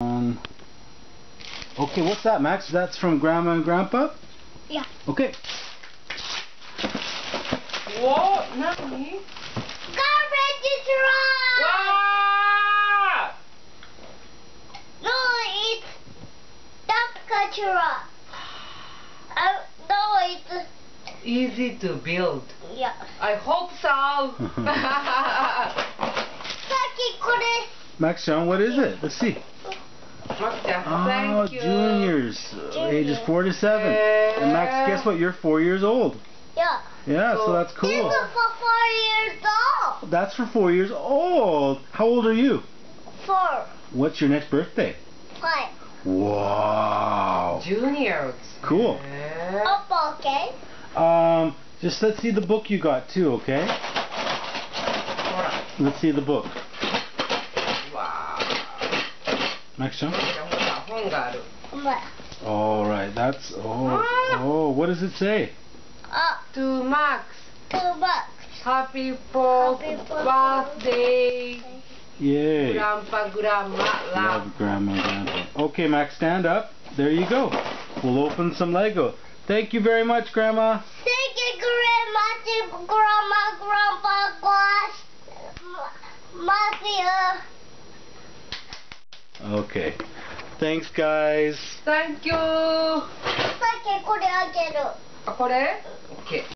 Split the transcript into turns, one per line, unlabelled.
Um, okay, what's that, Max? That's from Grandma and Grandpa?
Yeah.
Okay.
What? Nani?
Garbage is
wrong!
No, it's dump culture. Uh, no, it's...
Easy to build.
Yeah.
I hope so.
Max, John, what is it? Let's see. Oh, juniors, ages four to seven.
Yeah.
And Max, guess what? You're four years old.
Yeah.
Yeah, so that's cool.
This is for four years old.
That's for four years old. How old are you?
Four.
What's your next birthday?
Five.
Wow.
Juniors.
Cool.
Yeah. Okay.
Um, just let's see the book you got too, okay? Let's see the book.
Next one.
All right, that's oh
ah!
oh. What does it say?
Uh,
to Max.
To Max.
Happy, birthday.
Yay.
Grandpa, grandma, love.
grandma, grandpa. Okay, Max, stand up. There you go. We'll open some Lego. Thank you very much, Grandma. Okay. Thanks, guys.
Thank you
さっきこれあげる。
あこれ ?OK